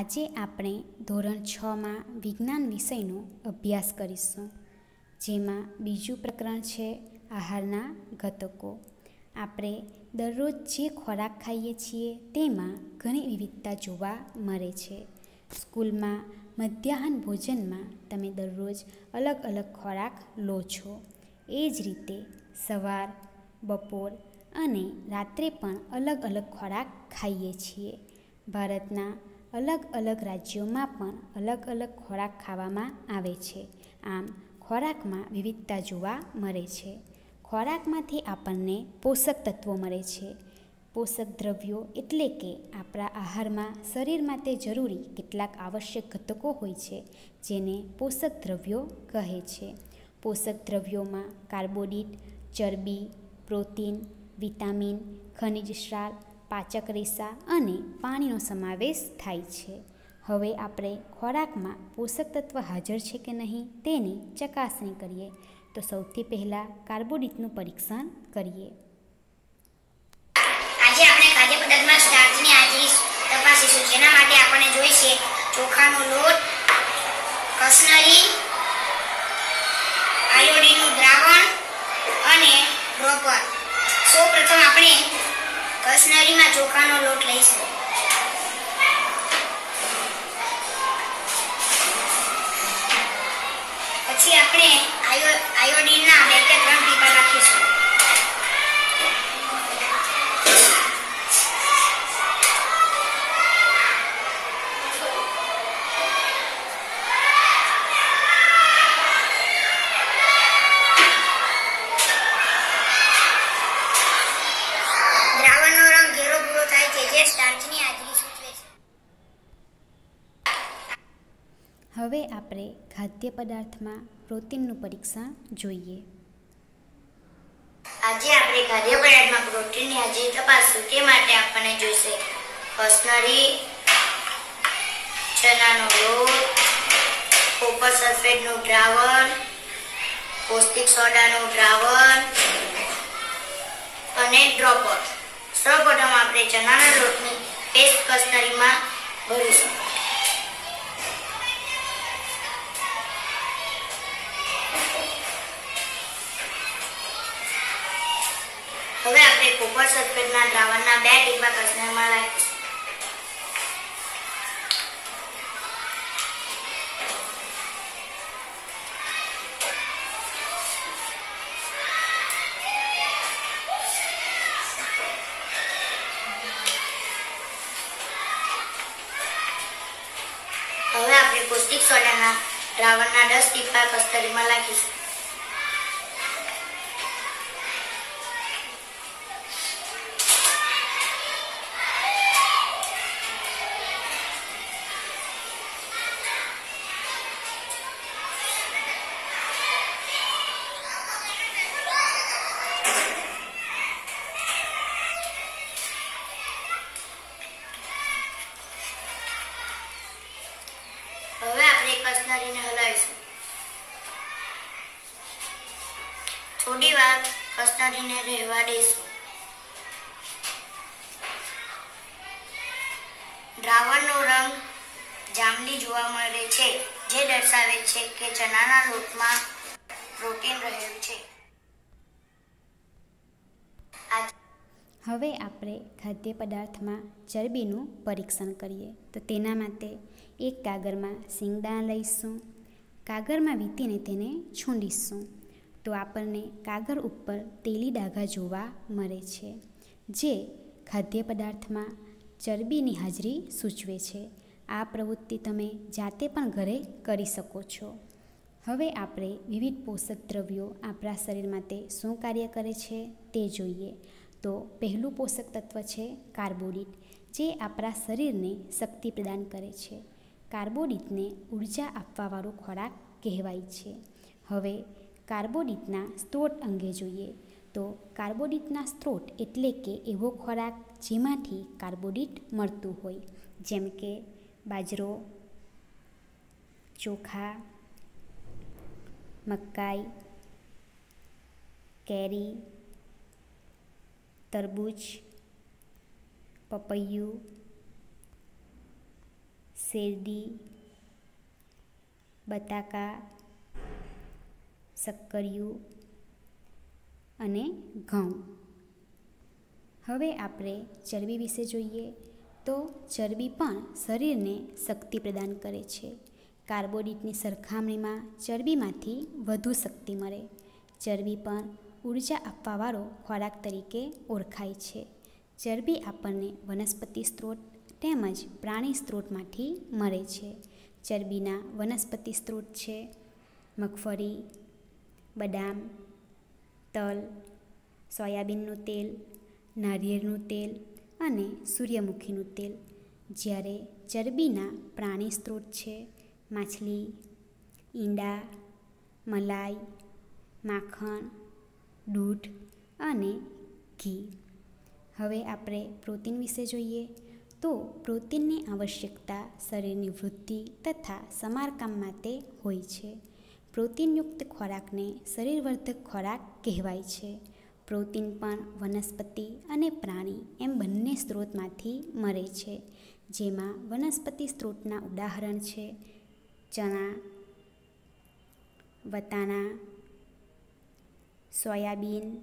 આજે આપણે ધોરણ છમાં વિજ્ઞાન વિષયનો અભ્યાસ કરીશું, જેમાં બીજું પ્રકરણ છે આહારના ઘટકો. આપણે દરરોજ જે ખોરાક ખાઈએ છીએ તેમાં ઘણી વિવિધતા જોવા મળે છે. સ્કૂલમાં મધ્યાહન ભોજનમાં તમે દરરોજ અલગ અલગ ખોરાક લો છો. એ જ રીતે સવાર, બપોર અને રાત્રે પણ અલગ અલગ ખોરાક ખાઈએ છીએ. ભારતના અલગ અલગ રાજ્યોમાં પણ અલગ અલગ ખોરાક ખાવામાં આવે છે. આમ, ખોરાકમાં વિવિધતા જોવા મળે છે. ખોરાકમાંથી આપણને પોષક તત્વો મળે છે. પોષક દ્રવ્યો એટલે કે આપણા આહારમાં શરીર માટે જરૂરી કેટલાક આવશ્યક ઘટકો હોય છે, જેને પોષક દ્રવ્યો કહે છે. પોષક દ્રવ્યોમાં કાર્બોડિટ ચરબી, પ્રોટીન, વિટામિન, ખનિજ ક્ષાર પાચક રેસા અને પાણીનો સમાવેશ થાય છે. હવે આપણે ખોરાકમાં પોષક તત્વ હાજર છે કે નહીં તેની ચકાસણી કરીએ. તો સૌથી પહેલાં કાર્બોડિટનું પરીક્ષણ કરીએ. આજે આપણે ખાદ્ય પદાર્થમાં સ્ટાર્ચની હાજરી તપાસીશું. જેના માટે આપણે જોઈશે ચોખાનો લોટ કસનરી આયોડીનનું દ્રાવણ અને ડ્રોપર સૌપ્રથમ આપણે કસનરીમાં ચોખાનો લોટ લઈશું પછી આપણે આયો આયોડીનના બે કે ત્રણ ટીપા નાખીશું દ્રાવણનો રંગ ઘેરો ભૂરો થાય છે જે સ્ટાર્ચની હાજરી સૂચવે છે હવે આપણે ખાદ્ય પદાર્થમાં પ્રોટીનનું પરીક્ષણ જોઈએ. આજે આપણે ખાદ્ય પદાર્થમાં પ્રોટીનની હાજરી તપાસશું. તે માટે આપણને જોઈશે ફસનરી ચણાનો લોટ, કોપર સલ્ફેટનું દ્રાવણ, પૌષ્ટિક સોડાનું દ્રાવણ અને ડ્રોપર. સૌપ્રથમ આપણે ચણાના લોટની પેસ્ટ કસ્ટરીમાં ભરીશું. હવે આપણે કોપર સલ્ફેટના દ્રાવણના બે ટીપા કસનરમાં નાખીશું હવે આપણે પૌષ્ટિક સોડાના દ્રાવણના દસ ટીપા કસ્તરીમાં નાખીશું કસનરીને હલાવીશું થોડી વાર કસનરીને રહેવા દઈશું દ્રાવણનો રંગ જાંબલી જોવા મળે છે, જે દર્શાવે છે કે ચણાના લોટમાં પ્રોટીન રહેલું છે. હવે આપણે ખાદ્ય પદાર્થમાં ચરબીનું પરીક્ષણ કરીએ. તો તેના માટે એક કાગળમાં શિંગદાણ લઈશું, કાગળમાં વીંટીને તેને છૂંડીશું તો આપણને કાગળ ઉપર તેલી ડાઘા જોવા મળે છે, જે ખાદ્ય પદાર્થમાં ચરબીની હાજરી સૂચવે છે. આ પ્રવૃત્તિ તમે જાતે પણ ઘરે કરી શકો છો. હવે આપણે વિવિધ પોષક દ્રવ્યો આપણા શરીર માટે શું કાર્ય કરે છે તે જોઈએ. તો પહેલું પોષક તત્વ છે કાર્બોડિટ જે આપણા શરીરને શક્તિ પ્રદાન કરે છે. કાર્બોડિટને ઊર્જા આપવાવાળો ખોરાક કહેવાય છે. હવે, કાર્બોડિટના સ્ત્રોત અંગે જોઈએ તો કાર્બોડિટના સ્ત્રોત એટલે કે એવો ખોરાક જેમાંથી કાર્બોડિટ મળતું હોય, જેમ કે બાજરો, ચોખા, મકાઈ, કેરી, તરબૂચ, પપૈયું શેરડી, બટાકા શક્કરિયું અને ઘઉં. હવે આપણે ચરબી વિશે જોઈએ તો ચરબી પણ શરીરને શક્તિ પ્રદાન કરે છે. કાર્બોડિટની સરખામણીમાં ચરબીમાંથી વધુ શક્તિ મળે. ચરબી પણ ઊર્જા આપવાવાળો ખોરાક તરીકે ઓળખાય છે. ચરબી આપણને વનસ્પતિ સ્ત્રોત તેમજ પ્રાણી સ્ત્રોતમાંથી મળે છે. ચરબીના વનસ્પતિ સ્ત્રોત છે. મગફળી, બદામ, તલ, સોયાબીનનું તેલ, નારિયેળનું તેલ અને સૂર્યમુખીનું તેલ. જ્યારે ચરબીના પ્રાણી સ્ત્રોત છે, માછલી, ઈંડા, મલાઈ, માખણ, દૂધ અને ઘી. હવે આપણે પ્રોટીન વિશે જોઈએ. તો પ્રોટીનની આવશ્યકતા, શરીરની વૃદ્ધિ તથા સમારકામ માટે હોય છે. પ્રોટીનયુક્ત ખોરાકને શરીરવર્ધક ખોરાક કહેવાય છે. પ્રોટીન પણ વનસ્પતિ અને પ્રાણી એમ બંને સ્ત્રોતમાંથી મળે છે. જેમાં વનસ્પતિ સ્ત્રોતના ઉદાહરણ છે. ચણા, વટાણા, સોયાબીન,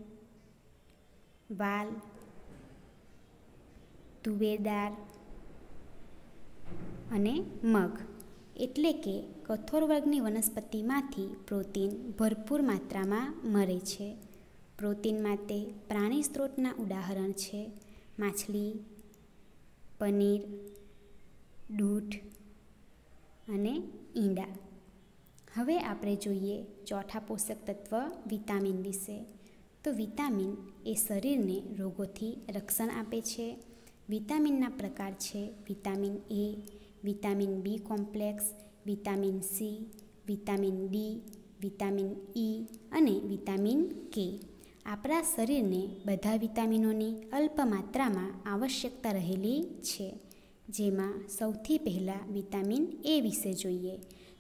વાલ તુવેર દાળ અને મગ. એટલે કે કઠોર વર્ગની વનસ્પતિમાંથી પ્રોટીન ભરપૂર માત્રામાં મળે છે. પ્રોટીન માટે પ્રાણી સ્ત્રોતના ઉદાહરણ છે. માછલી, પનીર, દૂધ અને ઈંડા. હવે આપણે જોઈએ ચોથા પોષક તત્વ વિટામિન વિશે. તો વિટામિન એ શરીરને રોગોથી રક્ષણ આપે છે. વિટામિનના પ્રકાર છે vitamin A, vitamin B complex, vitamin C, vitamin D, vitamin E અને વિટામિન કે. આપણા શરીરને બધા વિટામિનોની અલ્પ માત્રામાં આવશ્યકતા રહેલી છે. જેમાં સૌથી પહેલાં વિટામિન એ વિશે જોઈએ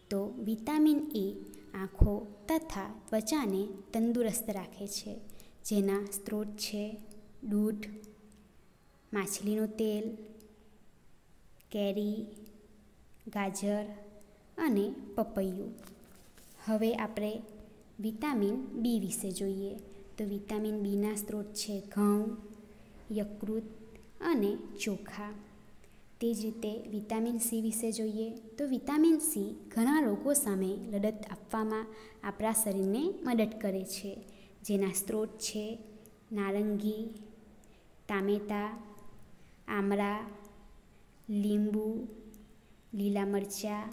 તો વિટામિન એ આંખો તથા ત્વચાને તંદુરસ્ત રાખે છે. જેના સ્ત્રોત છે દૂધ માછલીનું તેલ, કેરી, ગાજર અને પપૈયું. હવે આપણે વિટામિન બી વિશે જોઈએ. તો વિટામિન બીના સ્ત્રોત છે ઘઉં, યકૃત અને ચોખા. તે જ રીતે વિટામિન સી વિશે જોઈએ તો વિટામિન સી ઘણા રોગો સામે લડત આપવામાં આપણા શરીરને મદદ કરે છે. જેના સ્ત્રોત છે નારંગી, ટામેટાં આમળા, લીંબુ, લીલા મરચાં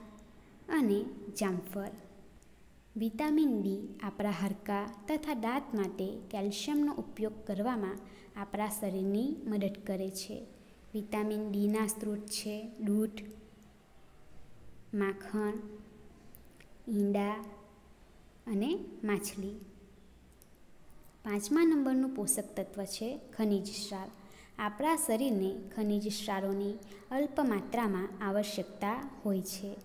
અને જામફળ. વિટામિન ડી આપણા હાડકાં તથા દાંત માટે કેલ્શિયમનો ઉપયોગ કરવામાં આપણા શરીરની મદદ કરે છે. વિટામિન ડીના સ્ત્રોત છે દૂધ, માખણ, ઈંડા અને માછલી. પાંચમા નંબરનું પોષક તત્વ છે ખનિજ ક્ષાર. આપણા શરીરને ખનિજ ક્ષારોની અલ્પ માત્રામાં આવશ્યકતા હોય છે.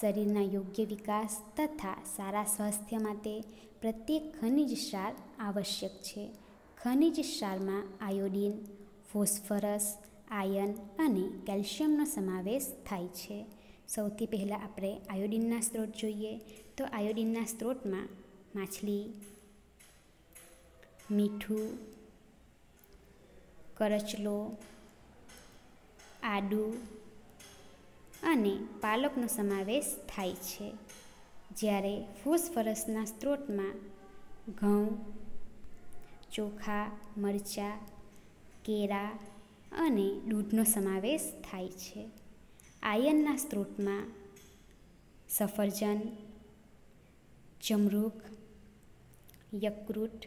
શરીરના યોગ્ય વિકાસ તથા સારા સ્વાસ્થ્ય માટે પ્રત્યેક ખનિજ ક્ષાર આવશ્યક છે. ખનિજ ક્ષારમાં આયોડિન, ફોસ્ફરસ, આયન અને કેલ્શિયમનો સમાવેશ થાય છે. સૌથી પહેલાં આપણે આયોડિનના સ્ત્રોત જોઈએ. તો આયોડિનના સ્ત્રોતમાં માછલી, મીઠું કરચલો આદુ અને પાલકનો સમાવેશ થાય છે. જ્યારે ફોસ્ફરસના સ્ત્રોતમાં ઘઉં, ચોખા, મરચાં કેરા અને દૂધનો સમાવેશ થાય છે. આયનના સ્ત્રોતમાં સફરજન, જમરૂખ યકૃત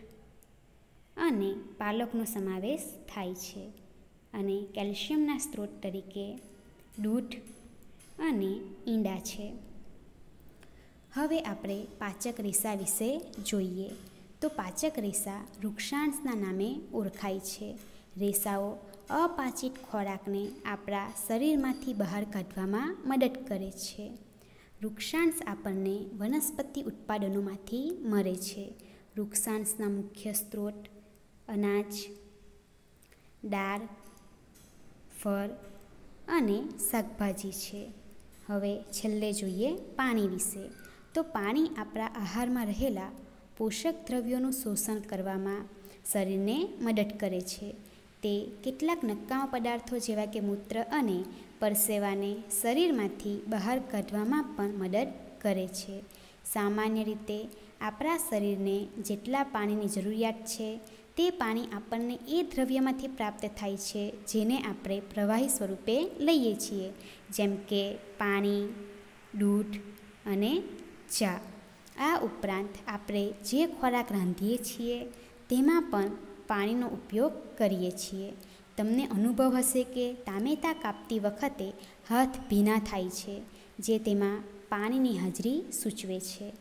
અને પાલકનો સમાવેશ થાય છે અને કેલ્શિયમના સ્ત્રોત તરીકે દૂધ અને ઈંડા છે. હવે આપણે પાચક રેસા વિશે જોઈએ. તો પાચક રેસા વૃક્ષાંશના નામે ઓળખાય છે. રેસાઓ અપાચિત ખોરાકને આપણા શરીરમાંથી બહાર કાઢવામાં મદદ કરે છે. વૃક્ષાંશ આપણને વનસ્પતિ ઉત્પાદનોમાંથી મળે છે. વૃક્ષાંશના મુખ્ય સ્ત્રોત અનાજ, દાળ, ફળ અને શાકભાજી છે. હવે છેલ્લે જોઈએ પાણી વિશે. તો પાણી આપણા આહારમાં રહેલા પોષક દ્રવ્યોનું શોષણ કરવામાં શરીરને મદદ કરે છે. તે કેટલાક નકામા પદાર્થો જેવા કે મૂત્ર અને પરસેવાને શરીરમાંથી બહાર કાઢવામાં પણ મદદ કરે છે. સામાન્ય રીતે આપણા શરીરને જેટલા પાણીની જરૂરિયાત છે તે પાણી આપણને એ દ્રવ્યમાંથી પ્રાપ્ત થાય છે જેને આપણે પ્રવાહી સ્વરૂપે લઈએ છીએ, જેમ કે પાણી, દૂધ અને ચા. આ ઉપરાંત આપણે જે ખોરાક રાંધીએ છીએ, તેમાં પણ પાણીનો ઉપયોગ કરીએ છીએ. તમને અનુભવ હશે કે ટામેટા કાપતી વખતે હાથ ભીના થાય છે, જે તેમાં પાણીની હાજરી સૂચવે છે.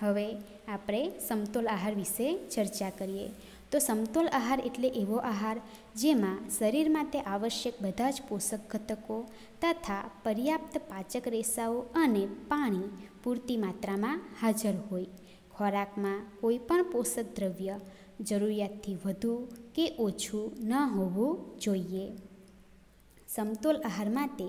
હવે આપણે સમતોલ આહાર વિશે ચર્ચા કરીએ. તો સમતોલ આહાર એટલે એવો આહાર જેમાં શરીર માટે આવશ્યક બધા જ પોષક ઘટકો તથા પર્યાપ્ત પાચક રેસાઓ અને પાણી પૂરતી માત્રામાં હાજર હોય. ખોરાકમાં કોઈ પણ પોષક દ્રવ્ય જરૂરિયાતથી વધુ કે ઓછું ન હોવું જોઈએ. સમતોલ આહાર માટે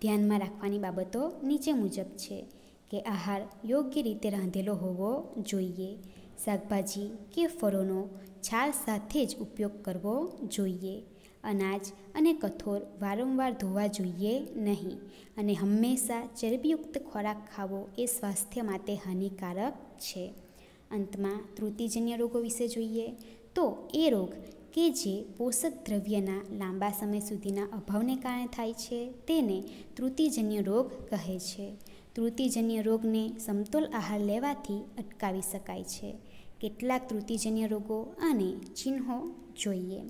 ધ્યાનમાં રાખવાની બાબતો નીચે મુજબ છે કે આહાર યોગ્ય રીતે રાંધેલો હોવો જોઈએ. શાકભાજી કે ફળોનો છાલ સાથે જ ઉપયોગ કરવો જોઈએ. અનાજ અને કઠોર વારંવાર ધોવા જોઈએ નહીં અને હંમેશા ચરબીયુક્ત ખોરાક ખાવો એ સ્વાસ્થ્ય માટે હાનિકારક છે. અંતમાં તૃતિજન્ય રોગો વિશે જોઈએ તો એ રોગ કે જે પોષક દ્રવ્યના લાંબા સમય સુધીના અભાવને કારણે થાય છે તેને ત્રુટિજન્ય રોગ કહે છે. તૃતિજન્ય રોગને સમતોલ આહાર લેવાથી અટકાવી શકાય છે. કેટલાક ત્રુટિજન્ય રોગો અને ચિહ્નો જોઈએ.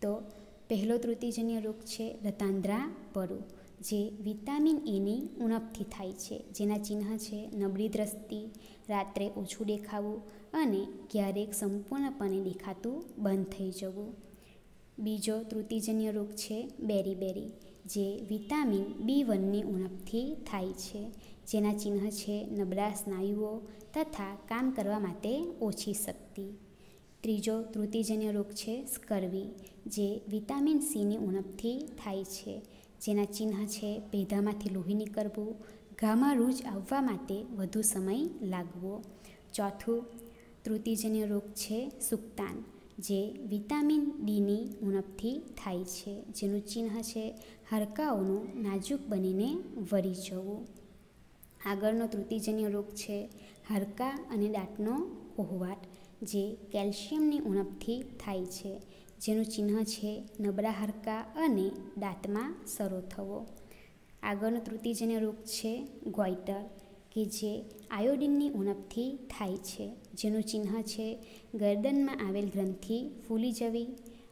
તો પહેલો ત્રુટિજન્ય રોગ છે રતાંદ્રા પડો જે વિટામિન એની ઉણપથી થાય છે. જેના ચિહ્ન છે નબળી દ્રષ્ટિ, રાત્રે ઓછું દેખાવું અને ક્યારેક સંપૂર્ણપણે દેખાતું બંધ થઈ જવું. બીજો ત્રુટિજન્ય રોગ છે બેરી બેરી જે વિટામિન બી વનની ઉણપથી થાય છે, જેના ચિહ્ન છે નબળા સ્નાયુઓ તથા કામ કરવા માટે ઓછી શક્તિ. ત્રીજો તૃતિજન્ય રોગ છે સ્કર્વી, જે વિટામિન સીની ઉણપથી થાય છે, જેના ચિહ્ન છે પેઢામાંથી લોહી નીકળવું ઘામાં રૂજ આવવા માટે વધુ સમય લાગવો. ચોથું તૃતિજન્ય રોગ છે સુક્તાન જે વિટામિન ડીની ઉણપથી થાય છે, જેનું ચિહ્ન છે હાડકાઓનું નાજુક બનીને વળી જવું. આગળનો તૃતિજન્ય રોગ છે હાડકાં અને દાંતનો કોહવાટ જે કેલ્શિયમની ઉણપથી થાય છે, જેનું ચિહ્ન છે નબળા હાડકાં અને દાંતમાં સરો થવો. આગળનો તૃતિજન્ય રોગ છે ગોઈટર, કે જે આયોડિનની ઉણપથી થાય છે, જેનું ચિહ્ન છે, ગરદનમાં આવેલ ગ્રંથિ ફૂલી જવી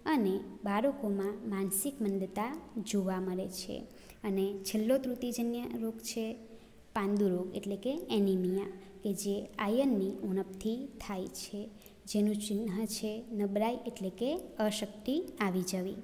અને બાળકોમાં માનસિક મંદતા જોવા મળે છે. અને છેલ્લો ત્રુટિજન્ય રોગ છે, પાંદુ રોગ, એટલે કે એનિમિયા, કે જે આયનની ઉણપથી થાય છે, જેનું ચિહ્ન છે, નબળાઈ એટલે કે અશક્તિ આવી જવી.